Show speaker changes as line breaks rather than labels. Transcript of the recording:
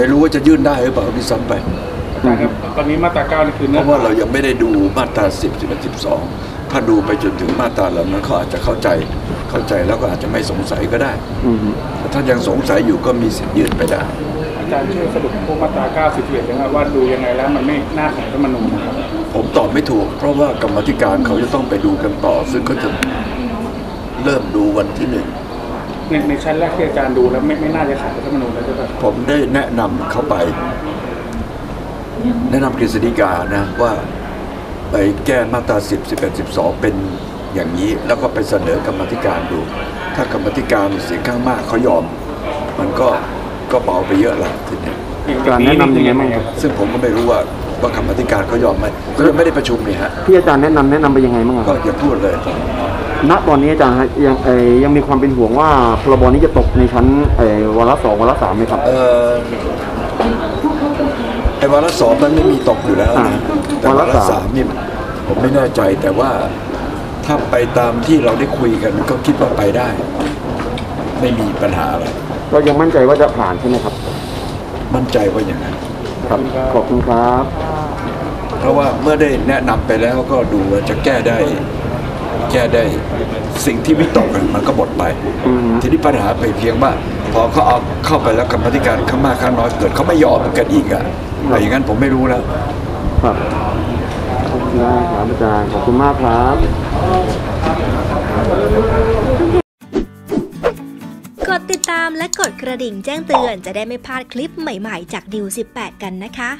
ไม่รู้ว่าจะยื่นได้หรือเปล่าพี่ซ้ำไป
อาจารย์ครับตอนนี้มาตราเก้านี่คือ
เพ
เนื้อ
ราะว่าเรายังไม่ได้ดูมาตรา10 11 12ถ้าดูไปจนถึงมาตราเหล่านั้นเขาอาจจะเข้าใจเข้าใจแล้วก็อาจจะไม่สงสัยก็ได้
อืม
แต่ถ้ายังสงสัยอยู่ก็มีสิทธิ์ยื่นไปได้
อาจารย์ช่วยสรุปพวกมาตราเก้าสิบเอ็ดนะครับว่าดูยังไงแล้วมันไม่น่าขัดรัฐธรรมนูญนะครับ
ผมตอบไม่ถูก เพราะว่ากรรมาธิการเขาจะต้องไปดูกันต่อ ซึ่งเขาจะเริ่มดูวันที่หนึ่ง
ในในชั้นแรกที่อาจารย์ดูแล้วไม่ไม่น่าจะขัดรัฐธรรมนูญแล้วใช่ไหมครับ
ผมได้แนะนำเขาไป แนะนำกฤษฎีกานะว่าไปแก้มาตรา10 11 12 เป็นอย่างนี้ แล้วก็ไปเสนอกรรมาธิการดู ถ้ากรรมาธิการเสียงข้างมากเขายอม มันก็ก็เบาไปเยอะละทีเนี้ย
การแนะนำยังไงบ้างครับ
ซึ่งผมก็ไม่รู้ว่าว่ากรรมาธิการเขายอมไหมเขายังไม่ได้ประชุมนี่ฮะ
ที่อาจารย์แนะนำแนะนำไปยังไงบ้างอะค
ก็
รับ
อย่าพูดเลย
ณตอนนี้อาจารย์ฮะยังเอ่ยยังมีความเป็นห่วงว่าพรบนี้จะตกในชั้นเอ่อวาระสองวาระสามไหมครับ
เออไอ้วาระสองมันไม่มีตกอยู่แล้วนะแต่วาวาระ
ระ
สา
สามม
นี่ผมไม่แน่ใจแต่ว่าถ้าไปตามที่เราได้คุยกันก็คิดว่าไปได้ ไม่มีปัญหาอะไร
เรายังมั่นใจว่าจะผ่านใช่ไหมครับ
มั่นใจว่าอย่างนั้น
ครับขอบคุณครับ
เพราะว่าเมื่อได้แนะนำไปแล้วก็ดูว่าจะแก้ได้ แก้ได้สิ่งที่วิตกกันมันก็หมดไป
อืม
ทีนี้ปัญหาไปเพียงว่าพอเขาเอาเข้าไปแล้วกรรมาธิการข้างมากข้างน้อยเกิดเขาไม่ยอมกันอีกอะแต่อย่างนั้นผมไม่รู้แล้ว
ครับได้ครับอาจารย์ขอบคุณมากครับ
กดติดตามและกดกระดิ่งแจ้งเตือนจะได้ไม่พลาดคลิปใหม่ๆ จากดิว18 กันนะคะ